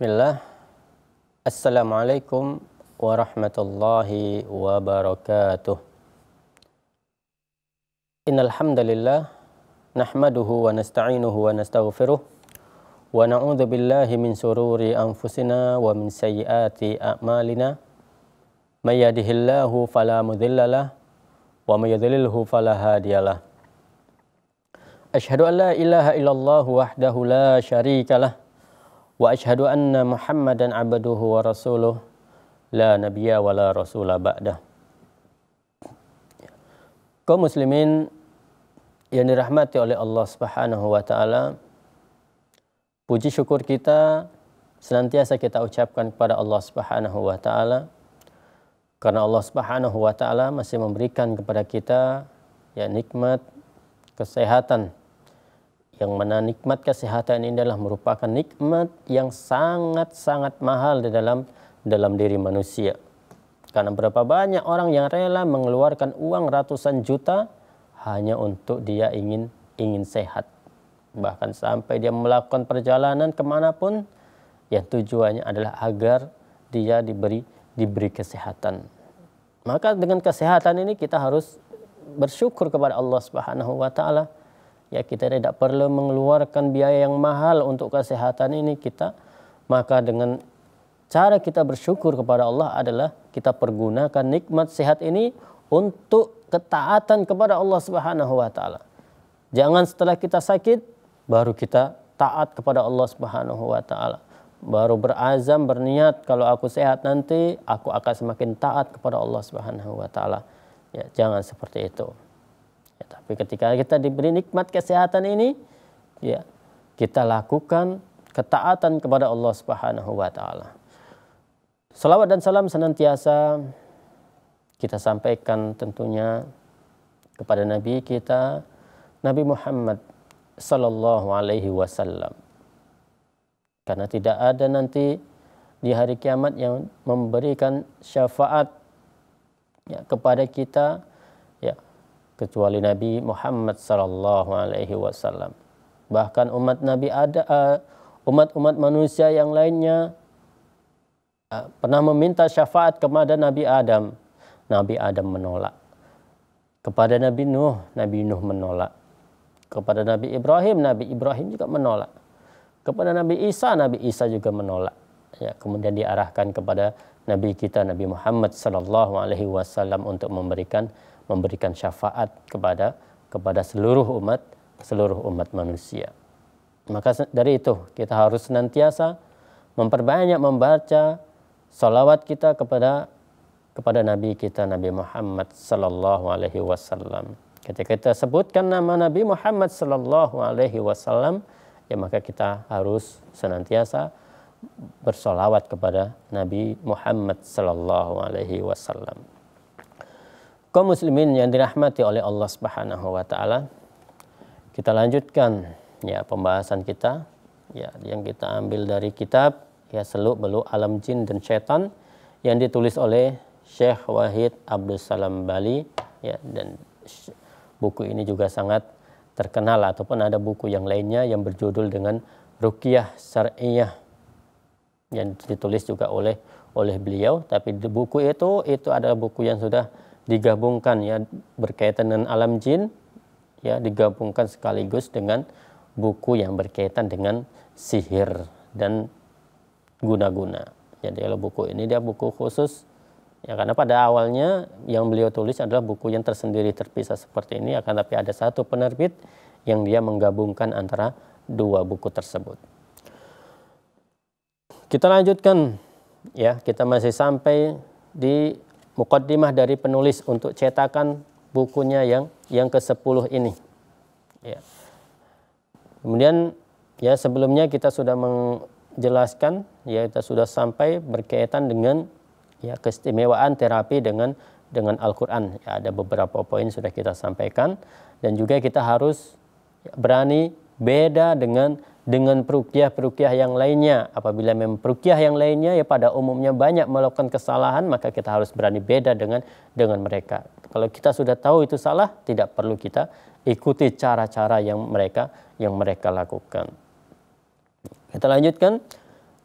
Bismillah. Assalamualaikum warahmatullahi wabarakatuh. Innal hamdalillah nahmaduhu wa nasta'inuhu wa nastaghfiruh wa na'udzu billahi min sururi anfusina wa min sayyiati a'malina. May yahdihillahu fala mudhillalah wa may yudlilhu fala hadiyalah. Ashhadu an la ilaha illallah wahdahu la syarikalah wa ashhadu anna Muhammadan abduhu wa rasuluh la nabiyya wa la ba'dah. Kaum muslimin yang dirahmati oleh Allah Subhanahu wa taala, puji syukur kita senantiasa kita ucapkan kepada Allah Subhanahu wa taala karena Allah Subhanahu wa taala masih memberikan kepada kita ya nikmat kesehatan yang mana nikmat kesehatan ini adalah merupakan nikmat yang sangat-sangat mahal di dalam dalam diri manusia. Karena berapa banyak orang yang rela mengeluarkan uang ratusan juta hanya untuk dia ingin ingin sehat. Bahkan sampai dia melakukan perjalanan ke mana pun yang tujuannya adalah agar dia diberi diberi kesehatan. Maka dengan kesehatan ini kita harus bersyukur kepada Allah Subhanahu wa taala ya kita tidak perlu mengeluarkan biaya yang mahal untuk kesehatan ini kita maka dengan cara kita bersyukur kepada Allah adalah kita pergunakan nikmat sehat ini untuk ketaatan kepada Allah Subhanahu wa taala. Jangan setelah kita sakit baru kita taat kepada Allah Subhanahu wa taala. Baru berazam berniat kalau aku sehat nanti aku akan semakin taat kepada Allah Subhanahu wa taala. Ya, jangan seperti itu. Ya, tapi ketika kita diberi nikmat kesehatan ini, ya kita lakukan ketaatan kepada Allah Subhanahu wa taala. Salawat dan salam senantiasa kita sampaikan tentunya kepada nabi kita Nabi Muhammad sallallahu alaihi wasallam. Karena tidak ada nanti di hari kiamat yang memberikan syafaat ya, kepada kita kecuali Nabi Muhammad sallallahu alaihi wasallam. Bahkan umat Nabi ada uh, umat-umat manusia yang lainnya uh, pernah meminta syafaat kepada Nabi Adam. Nabi Adam menolak. Kepada Nabi Nuh, Nabi Nuh menolak. Kepada Nabi Ibrahim, Nabi Ibrahim juga menolak. Kepada Nabi Isa, Nabi Isa juga menolak. Ya, kemudian diarahkan kepada Nabi kita Nabi Muhammad sallallahu alaihi wasallam untuk memberikan memberikan syafaat kepada kepada seluruh umat seluruh umat manusia. Maka dari itu kita harus senantiasa memperbanyak membaca salawat kita kepada kepada Nabi kita Nabi Muhammad sallallahu alaihi wasallam. Ketika kita sebutkan nama Nabi Muhammad sallallahu alaihi wasallam, ya maka kita harus senantiasa bersolawat kepada Nabi Muhammad sallallahu alaihi wasallam kaum muslimin yang dirahmati oleh Allah Subhanahu wa taala. Kita lanjutkan ya pembahasan kita ya yang kita ambil dari kitab ya Seluk Beluk Alam Jin dan Syaitan yang ditulis oleh Syekh Wahid Abdul Salam Bali ya dan buku ini juga sangat terkenal ataupun ada buku yang lainnya yang berjudul dengan Ruqyah Syar'iyah yang ditulis juga oleh oleh beliau tapi di buku itu itu adalah buku yang sudah digabungkan ya berkaitan dengan alam jin ya digabungkan sekaligus dengan buku yang berkaitan dengan sihir dan guna-guna. Jadi kalau buku ini dia buku khusus ya karena pada awalnya yang beliau tulis adalah buku yang tersendiri terpisah seperti ini akan tapi ada satu penerbit yang dia menggabungkan antara dua buku tersebut. Kita lanjutkan ya, kita masih sampai di mukaddimah dari penulis untuk cetakan bukunya yang yang ke-10 ini. Ya. Kemudian ya sebelumnya kita sudah menjelaskan ya kita sudah sampai berkaitan dengan ya keistimewaan terapi dengan dengan Al-Qur'an. Ya, ada beberapa poin sudah kita sampaikan dan juga kita harus berani beda dengan dengan perukiah-perukiah yang lainnya. Apabila memang perukiah yang lainnya ya pada umumnya banyak melakukan kesalahan, maka kita harus berani beda dengan dengan mereka. Kalau kita sudah tahu itu salah, tidak perlu kita ikuti cara-cara yang mereka yang mereka lakukan. Kita lanjutkan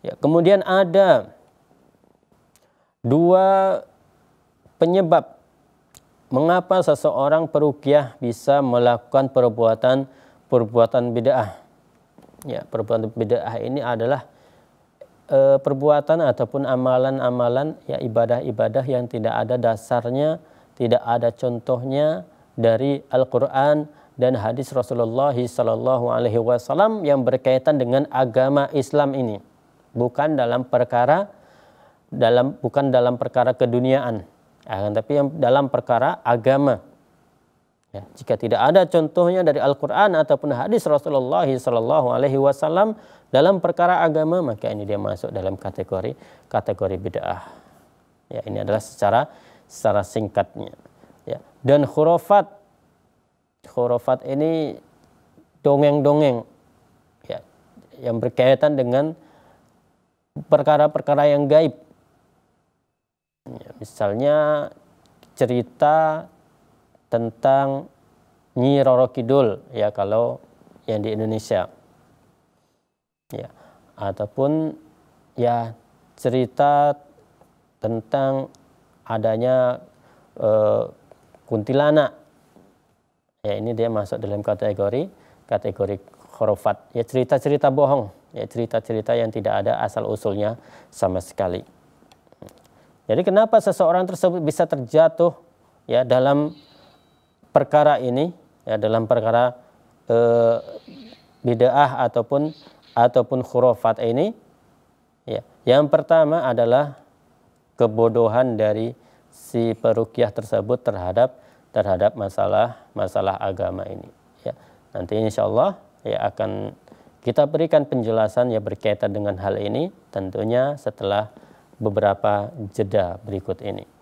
Ya, kemudian ada dua penyebab mengapa seseorang perukiah bisa melakukan perbuatan perbuatan bid'ah. Ya, perbuatan bid'ah ini adalah e, perbuatan ataupun amalan-amalan ya ibadah-ibadah yang tidak ada dasarnya, tidak ada contohnya dari Al-Qur'an dan hadis Rasulullah sallallahu alaihi wasallam yang berkaitan dengan agama Islam ini. Bukan dalam perkara dalam bukan dalam perkara keduniaan, akan tapi yang dalam perkara agama. Ya, jika tidak ada contohnya dari Al-Quran ataupun hadis Rasulullah Sallallahu Alaihi Wasallam dalam perkara agama, maka ini dia masuk dalam kategori kategori bid'ah. Ya, ini adalah secara secara singkatnya. Ya. Dan khurafat, khurafat ini dongeng-dongeng, ya, yang berkaitan dengan perkara-perkara yang gaib. Ya, misalnya cerita tentang Nyi Roro Kidul ya kalau yang di Indonesia. Ya, ataupun ya cerita tentang adanya uh, kuntilanak. Ya, ini dia masuk dalam kategori kategori khurafat. Ya cerita-cerita bohong, ya cerita-cerita yang tidak ada asal usulnya sama sekali. Jadi kenapa seseorang tersebut bisa terjatuh ya dalam perkara ini ya dalam perkara e, bid'ah ataupun ataupun khurafat ini ya yang pertama adalah kebodohan dari si perukiah tersebut terhadap terhadap masalah masalah agama ini ya nanti insya Allah ya akan kita berikan penjelasan yang berkaitan dengan hal ini tentunya setelah beberapa jeda berikut ini.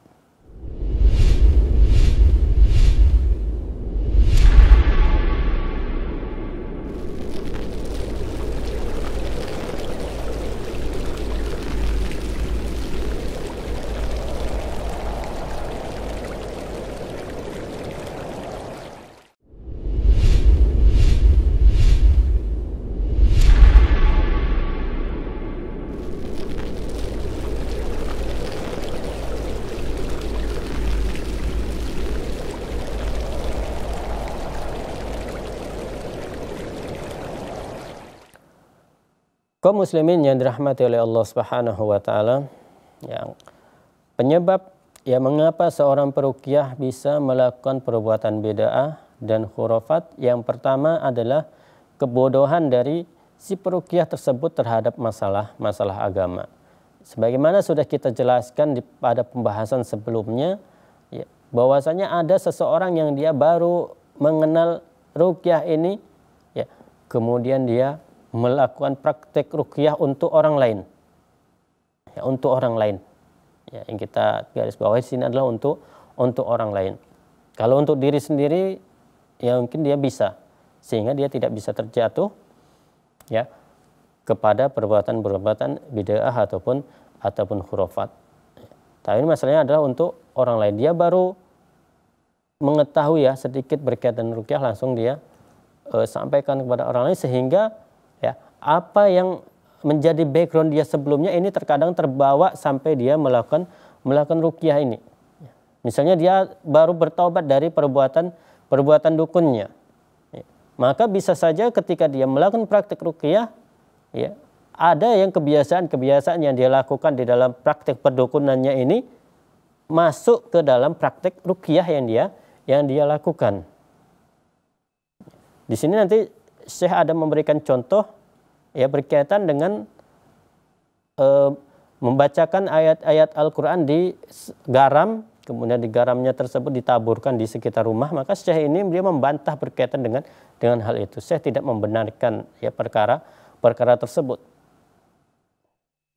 Kaum muslimin yang dirahmati oleh Allah Subhanahu wa taala yang penyebab ya mengapa seorang perukiah bisa melakukan perbuatan bid'ah dan khurafat yang pertama adalah kebodohan dari si perukiah tersebut terhadap masalah masalah agama. Sebagaimana sudah kita jelaskan di, pada pembahasan sebelumnya, ya, bahwasanya ada seseorang yang dia baru mengenal rukyah ini, ya, kemudian dia melakukan praktek rukyah untuk orang lain. Ya, untuk orang lain. Ya, yang kita garis bawahi sini adalah untuk untuk orang lain. Kalau untuk diri sendiri ya mungkin dia bisa sehingga dia tidak bisa terjatuh ya kepada perbuatan-perbuatan bid'ah ataupun ataupun khurafat. Tapi ini masalahnya adalah untuk orang lain. Dia baru mengetahui ya sedikit berkaitan rukyah langsung dia e, sampaikan kepada orang lain sehingga ya apa yang menjadi background dia sebelumnya ini terkadang terbawa sampai dia melakukan melakukan rukyah ini. Misalnya dia baru bertobat dari perbuatan perbuatan dukunnya. Ya. Maka bisa saja ketika dia melakukan praktik rukyah, ya, ada yang kebiasaan-kebiasaan yang dia lakukan di dalam praktik perdukunannya ini masuk ke dalam praktik rukyah yang dia yang dia lakukan. Di sini nanti Syekh ada memberikan contoh ya berkaitan dengan e, membacakan ayat-ayat Al-Quran di garam, kemudian di garamnya tersebut ditaburkan di sekitar rumah, maka Syekh ini dia membantah berkaitan dengan dengan hal itu. Syekh tidak membenarkan ya perkara perkara tersebut.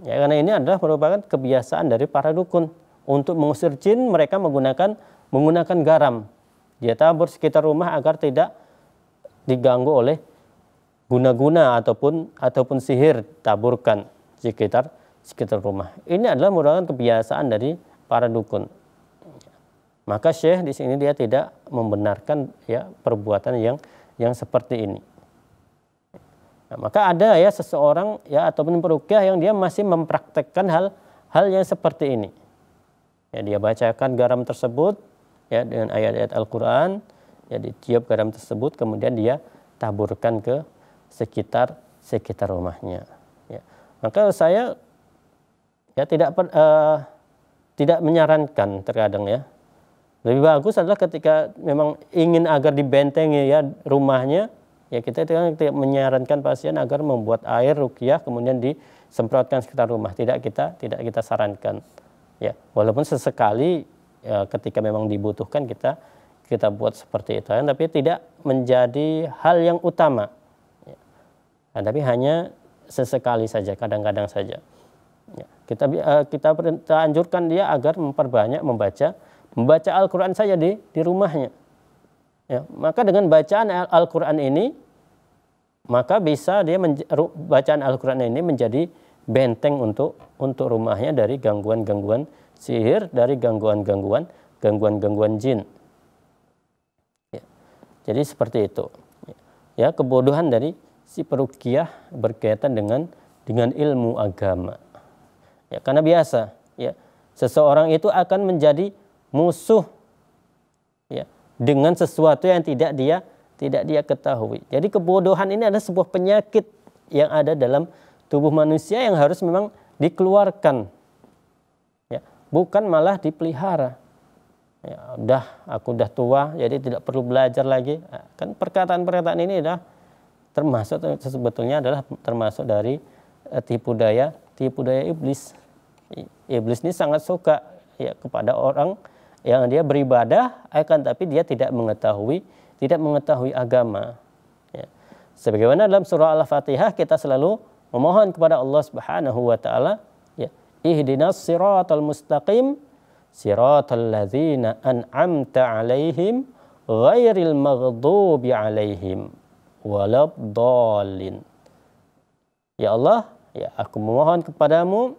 Ya karena ini adalah merupakan kebiasaan dari para dukun untuk mengusir jin mereka menggunakan menggunakan garam. Dia tabur sekitar rumah agar tidak diganggu oleh guna-guna ataupun ataupun sihir taburkan sekitar sekitar rumah. Ini adalah merupakan kebiasaan dari para dukun. Maka Syekh di sini dia tidak membenarkan ya perbuatan yang yang seperti ini. Nah, maka ada ya seseorang ya ataupun perukyah yang dia masih mempraktekkan hal hal yang seperti ini. Ya, dia bacakan garam tersebut ya dengan ayat-ayat Al-Qur'an, ya ditiup garam tersebut kemudian dia taburkan ke sekitar sekitar rumahnya. Ya. Maka saya ya tidak uh, tidak menyarankan terkadang ya. Lebih bagus adalah ketika memang ingin agar dibentengi ya rumahnya, ya kita tidak menyarankan pasien agar membuat air rukyah kemudian disemprotkan sekitar rumah. Tidak kita tidak kita sarankan. Ya, walaupun sesekali ya, ketika memang dibutuhkan kita kita buat seperti itu, tapi tidak menjadi hal yang utama. Ya. Nah, tapi hanya sesekali saja, kadang-kadang saja. Ya. Kita uh, kita anjurkan dia agar memperbanyak membaca membaca Al-Quran saja di di rumahnya. Ya, maka dengan bacaan Al-Quran ini maka bisa dia bacaan Al-Quran ini menjadi benteng untuk untuk rumahnya dari gangguan-gangguan sihir, dari gangguan-gangguan gangguan-gangguan jin. Ya. Jadi seperti itu. Ya, kebodohan dari si perukiah berkaitan dengan dengan ilmu agama. Ya, karena biasa, ya, seseorang itu akan menjadi musuh ya, dengan sesuatu yang tidak dia tidak dia ketahui. Jadi kebodohan ini adalah sebuah penyakit yang ada dalam tubuh manusia yang harus memang dikeluarkan. Ya, bukan malah dipelihara. Ya, udah aku udah tua jadi tidak perlu belajar lagi. Nah, kan perkataan-perkataan ini adalah termasuk sebetulnya adalah termasuk dari uh, tipu daya tipu daya iblis. Iblis ini sangat suka ya kepada orang yang dia beribadah akan tapi dia tidak mengetahui tidak mengetahui agama. Ya. Sebagaimana dalam surah Al-Fatihah kita selalu memohon kepada Allah Subhanahu wa taala ya ihdinas siratal mustaqim siratal ladzina an'amta alaihim ghairil maghdubi alaihim waladdallin. Ya Allah, ya aku memohon kepadamu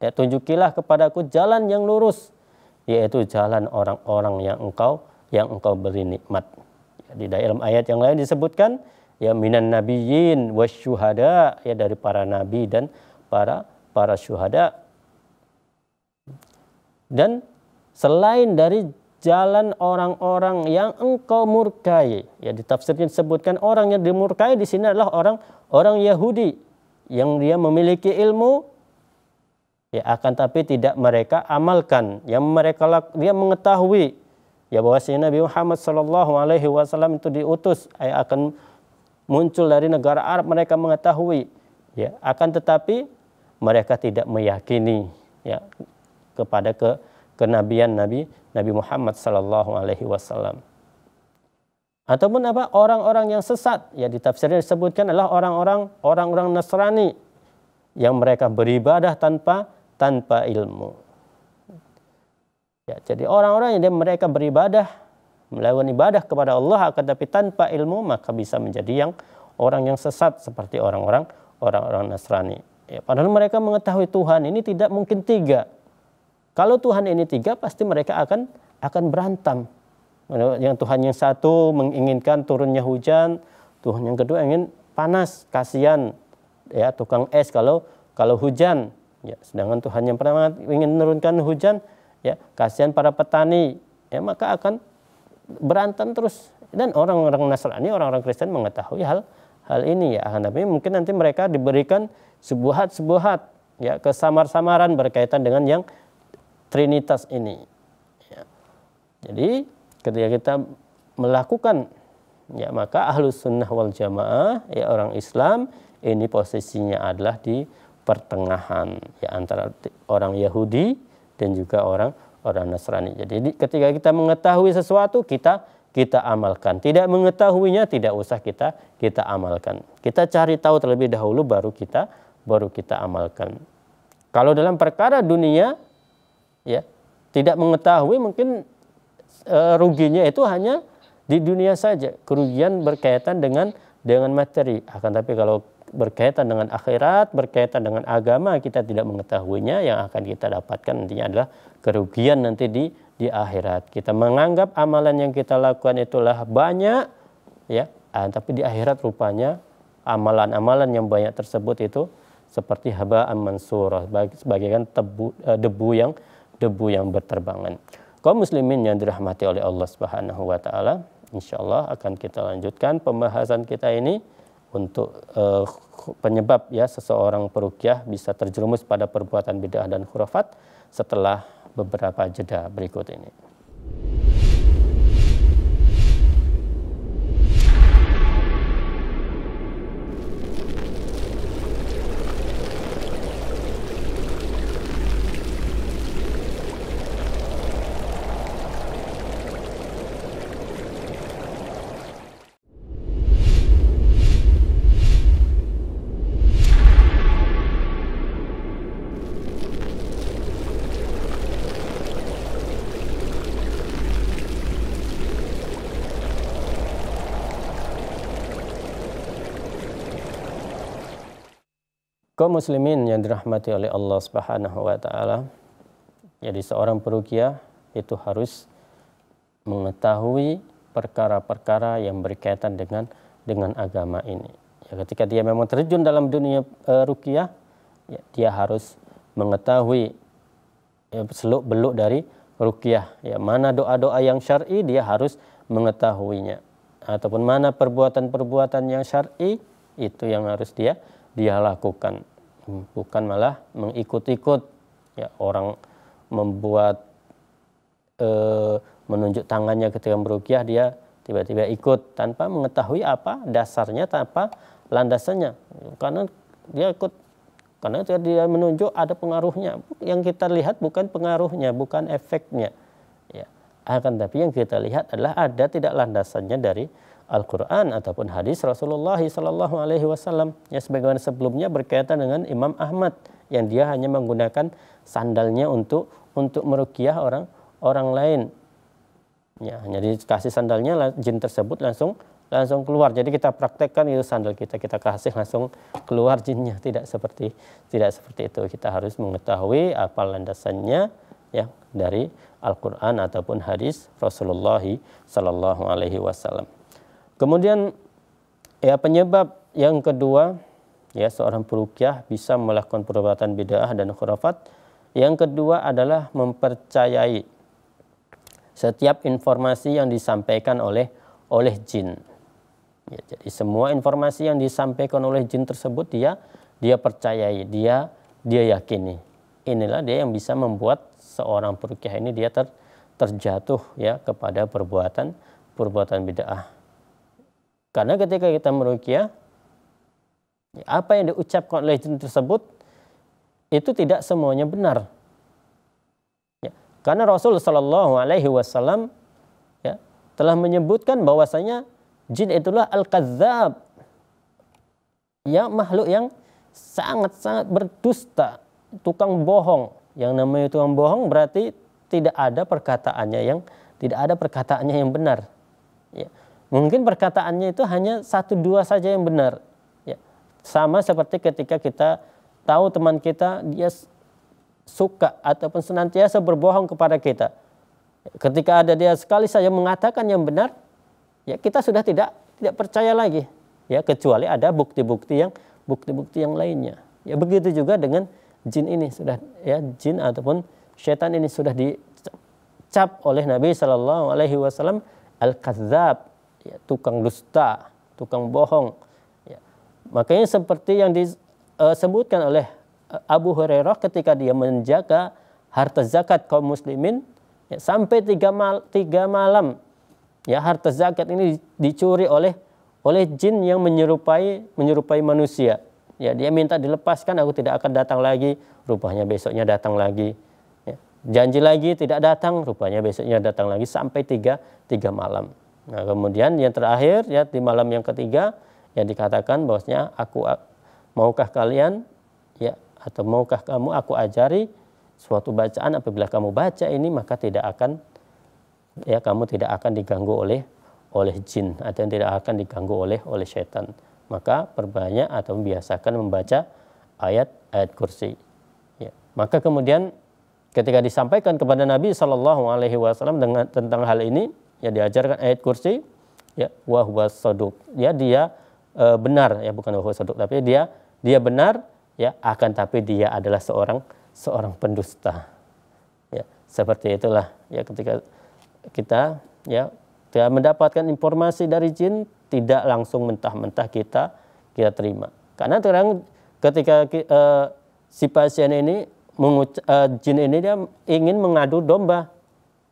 ya tunjukilah kepadaku jalan yang lurus yaitu jalan orang-orang yang engkau yang engkau beri nikmat ya, di dalam ayat yang lain disebutkan ya minan nabiyyin wasyuhada ya dari para nabi dan para para syuhada dan selain dari jalan orang-orang yang engkau murkai. Ya ditafsirkan disebutkan orang yang dimurkai di sini adalah orang orang Yahudi yang dia memiliki ilmu ya akan tapi tidak mereka amalkan. Yang mereka dia mengetahui ya bahwasanya Nabi Muhammad Shallallahu Alaihi Wasallam itu diutus ya, akan muncul dari negara Arab mereka mengetahui ya akan tetapi mereka tidak meyakini ya kepada ke kenabian Nabi Nabi Muhammad Shallallahu Alaihi Wasallam ataupun apa orang-orang yang sesat ya ditafsirnya disebutkan adalah orang-orang orang-orang Nasrani yang mereka beribadah tanpa tanpa ilmu. Ya, jadi orang-orang yang mereka beribadah melakukan ibadah kepada Allah akan tapi tanpa ilmu maka bisa menjadi yang orang yang sesat seperti orang-orang orang-orang Nasrani. Ya, padahal mereka mengetahui Tuhan ini tidak mungkin tiga. Kalau Tuhan ini tiga pasti mereka akan akan berantem yang Tuhan yang satu menginginkan turunnya hujan, Tuhan yang kedua ingin panas, kasihan ya tukang es kalau kalau hujan. Ya, sedangkan Tuhan yang pertama ingin menurunkan hujan, ya kasihan para petani, ya maka akan berantem terus. Dan orang-orang Nasrani, orang-orang Kristen mengetahui hal hal ini ya. Tapi mungkin nanti mereka diberikan sebuah-sebuah ya kesamar-samaran berkaitan dengan yang Trinitas ini. Ya. Jadi ketika kita melakukan ya maka ahlus sunnah wal jamaah ya orang Islam ini posisinya adalah di pertengahan ya antara orang Yahudi dan juga orang orang Nasrani. Jadi ketika kita mengetahui sesuatu kita kita amalkan. Tidak mengetahuinya tidak usah kita kita amalkan. Kita cari tahu terlebih dahulu baru kita baru kita amalkan. Kalau dalam perkara dunia ya tidak mengetahui mungkin e, ruginya itu hanya di dunia saja. Kerugian berkaitan dengan dengan materi. Akan tapi kalau berkaitan dengan akhirat, berkaitan dengan agama, kita tidak mengetahuinya, yang akan kita dapatkan nantinya adalah kerugian nanti di di akhirat. Kita menganggap amalan yang kita lakukan itulah banyak, ya, ah, tapi di akhirat rupanya amalan-amalan yang banyak tersebut itu seperti haba mansura sebagaikan tebu, eh, debu yang debu yang berterbangan. Kaum muslimin yang dirahmati oleh Allah Subhanahu wa taala, insyaallah akan kita lanjutkan pembahasan kita ini untuk uh, penyebab ya seseorang perukyah bisa terjerumus pada perbuatan bid'ah dan khurafat setelah beberapa jeda berikut ini. Kaum muslimin yang dirahmati oleh Allah Subhanahu wa taala. Jadi seorang perukiah itu harus mengetahui perkara-perkara yang berkaitan dengan dengan agama ini. Ya, ketika dia memang terjun dalam dunia uh, rukiah, ya, dia harus mengetahui ya, seluk beluk dari rukiah. Ya, mana doa-doa yang syar'i dia harus mengetahuinya. Ataupun mana perbuatan-perbuatan yang syar'i itu yang harus dia dia lakukan bukan malah mengikut-ikut. Ya orang membuat eh, menunjuk tangannya ketika merukyah dia tiba-tiba ikut tanpa mengetahui apa dasarnya tanpa landasannya. Karena dia ikut karena dia menunjuk ada pengaruhnya. Yang kita lihat bukan pengaruhnya bukan efeknya. Ya akan tapi yang kita lihat adalah ada tidak landasannya dari Al-Quran ataupun hadis Rasulullah Sallallahu Alaihi Wasallam yang sebagaimana sebelumnya berkaitan dengan Imam Ahmad yang dia hanya menggunakan sandalnya untuk untuk merukiah orang orang lain. Ya, hanya dikasih sandalnya jin tersebut langsung langsung keluar. Jadi kita praktekkan itu sandal kita kita kasih langsung keluar jinnya. Tidak seperti tidak seperti itu. Kita harus mengetahui apa landasannya ya dari Al-Qur'an ataupun hadis Rasulullah sallallahu alaihi wasallam. Kemudian ya penyebab yang kedua ya seorang perukyah bisa melakukan perbuatan bid'ah dan khurafat. Yang kedua adalah mempercayai setiap informasi yang disampaikan oleh oleh jin. Ya, jadi semua informasi yang disampaikan oleh jin tersebut dia dia percayai, dia dia yakini. Inilah dia yang bisa membuat seorang perukyah ini dia ter, terjatuh ya kepada perbuatan perbuatan bid'ah karena ketika kita merukyah, apa yang diucapkan oleh jin tersebut itu tidak semuanya benar. Ya. Karena Rasul Shallallahu Alaihi Wasallam ya, telah menyebutkan bahwasanya jin itulah al-kadzab, ya makhluk yang sangat-sangat berdusta, tukang bohong. Yang namanya tukang bohong berarti tidak ada perkataannya yang tidak ada perkataannya yang benar. Ya. Mungkin perkataannya itu hanya satu dua saja yang benar. Ya. Sama seperti ketika kita tahu teman kita dia suka ataupun senantiasa berbohong kepada kita. Ketika ada dia sekali saja mengatakan yang benar, ya kita sudah tidak tidak percaya lagi. Ya kecuali ada bukti-bukti yang bukti-bukti yang lainnya. Ya begitu juga dengan jin ini sudah ya jin ataupun setan ini sudah dicap oleh Nabi Shallallahu Alaihi Wasallam al-kadzab ya, tukang dusta, tukang bohong. Ya. Makanya seperti yang disebutkan oleh eh, Abu Hurairah ketika dia menjaga harta zakat kaum muslimin ya, sampai tiga, mal, tiga malam ya harta zakat ini dicuri oleh oleh jin yang menyerupai menyerupai manusia. Ya, dia minta dilepaskan, aku tidak akan datang lagi. Rupanya besoknya datang lagi. Ya. Janji lagi tidak datang, rupanya besoknya datang lagi sampai tiga, tiga malam. Nah, kemudian yang terakhir ya di malam yang ketiga yang dikatakan bahwasanya aku maukah kalian ya atau maukah kamu aku ajari suatu bacaan apabila kamu baca ini maka tidak akan ya kamu tidak akan diganggu oleh oleh jin atau tidak akan diganggu oleh oleh setan. Maka perbanyak atau membiasakan membaca ayat ayat kursi. Ya. Maka kemudian ketika disampaikan kepada Nabi Wasallam dengan tentang hal ini ya diajarkan ayat kursi ya wa huwa saduk ya dia e, benar. Ya bukan huwa sodok tapi dia dia benar ya akan tapi dia adalah seorang seorang pendusta. Ya seperti itulah ya ketika kita ya kita mendapatkan informasi dari jin tidak langsung mentah-mentah kita kita terima. Karena terang ketika uh, si pasien ini menguc- uh, jin ini dia ingin mengadu domba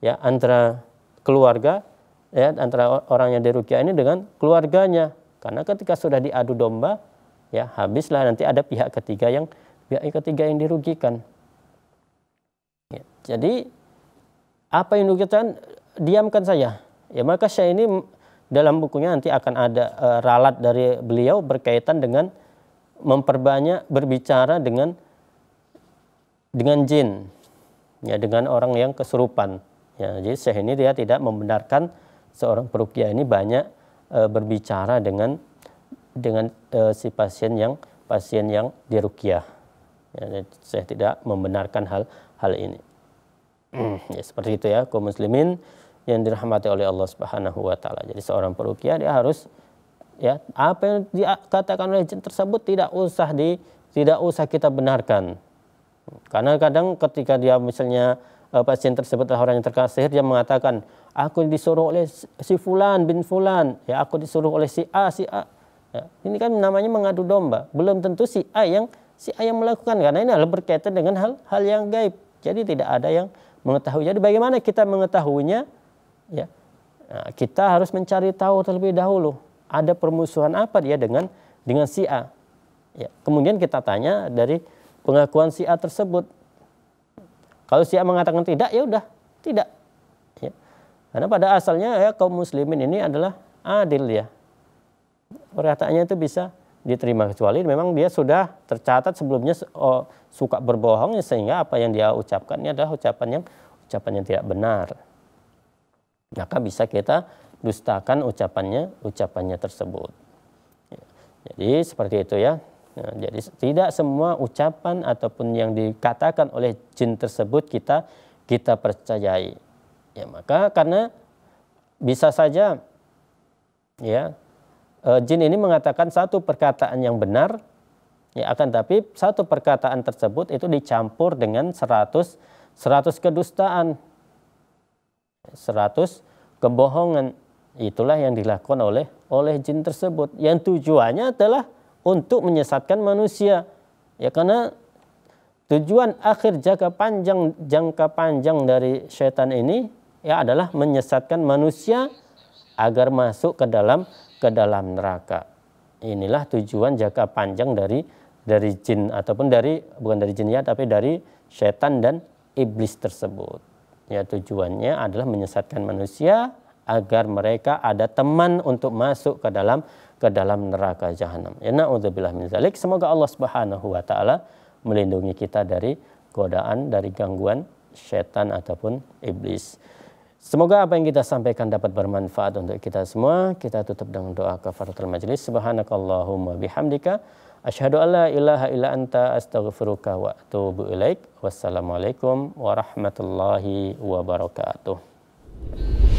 ya antara keluarga ya antara orang yang dirukyah ini dengan keluarganya. Karena ketika sudah diadu domba ya habislah nanti ada pihak ketiga yang pihak ketiga yang dirugikan. Ya, jadi apa yang dirugikan? Diamkan saja. Ya maka saya ini dalam bukunya nanti akan ada uh, ralat dari beliau berkaitan dengan memperbanyak berbicara dengan dengan jin ya dengan orang yang kesurupan ya jadi saya ini dia tidak membenarkan seorang perukia ini banyak e, berbicara dengan dengan e, si pasien yang pasien yang dirukyah. Ya, saya tidak membenarkan hal hal ini. ya seperti itu ya kaum muslimin yang dirahmati oleh Allah Subhanahu wa taala. Jadi seorang perukia dia harus ya apa yang dikatakan oleh jin tersebut tidak usah di tidak usah kita benarkan. Karena kadang ketika dia misalnya uh, pasien tersebut adalah orang yang terkena sihir dia mengatakan aku disuruh oleh si fulan bin fulan. Ya aku disuruh oleh si A si A. Ya, ini kan namanya mengadu domba. Belum tentu si A yang si A yang melakukan karena ini adalah berkaitan dengan hal hal yang gaib. Jadi tidak ada yang mengetahui. Jadi bagaimana kita mengetahuinya? Ya nah, kita harus mencari tahu terlebih dahulu. Ada permusuhan apa dia dengan dengan si A? Ya kemudian kita tanya dari pengakuan si A tersebut kalau si A mengatakan tidak, ya udah tidak. Ya. Karena pada asalnya ya kaum muslimin ini adalah adil ya. Perkataannya itu bisa diterima kecuali memang dia sudah tercatat sebelumnya oh, suka berbohong sehingga apa yang dia ucapkan ini adalah ucapan yang ucapan yang tidak benar. Maka bisa kita dustakan ucapannya ucapannya tersebut. Ya. Jadi seperti itu ya. Nah, jadi tidak semua ucapan ataupun yang dikatakan oleh jin tersebut kita kita percayai. Ya, maka karena bisa saja ya e, jin ini mengatakan satu perkataan yang benar ya akan tapi satu perkataan tersebut itu dicampur dengan 100 100 kedustaan. 100 kebohongan. Itulah yang dilakukan oleh oleh jin tersebut. Yang tujuannya adalah untuk menyesatkan manusia. Ya karena tujuan akhir jangka panjang jangka panjang dari setan ini ya adalah menyesatkan manusia agar masuk ke dalam ke dalam neraka. Inilah tujuan jangka panjang dari dari jin ataupun dari bukan dari jin ya tapi dari setan dan iblis tersebut. Ya tujuannya adalah menyesatkan manusia agar mereka ada teman untuk masuk ke dalam ke dalam neraka jahanam. Ya naudzubillah min zalik. Semoga Allah Subhanahu wa taala melindungi kita dari godaan, dari gangguan setan ataupun iblis. Semoga apa yang kita sampaikan dapat bermanfaat untuk kita semua. Kita tutup dengan doa kafaratul majlis. Subhanakallahumma bihamdika asyhadu an la ilaha illa anta astaghfiruka wa atubu ilaik. Wassalamualaikum warahmatullahi wabarakatuh.